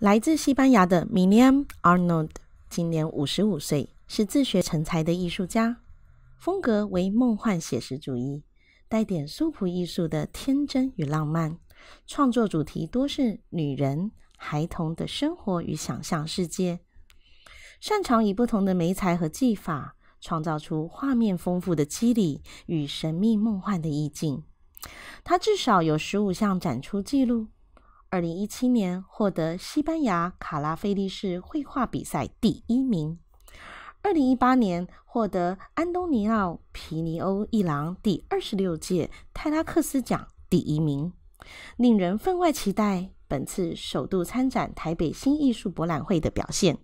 来自西班牙的 Miriam Arnold 今年五十五岁，是自学成才的艺术家，风格为梦幻写实主义，带点素朴艺术的天真与浪漫。创作主题多是女人、孩童的生活与想象世界，擅长以不同的媒材和技法，创造出画面丰富的肌理与神秘梦幻的意境。他至少有十五项展出记录。二零一七年获得西班牙卡拉菲利市绘画比赛第一名，二零一八年获得安东尼奥皮尼欧一郎第二十六届泰拉克斯奖第一名，令人分外期待本次首度参展台北新艺术博览会的表现。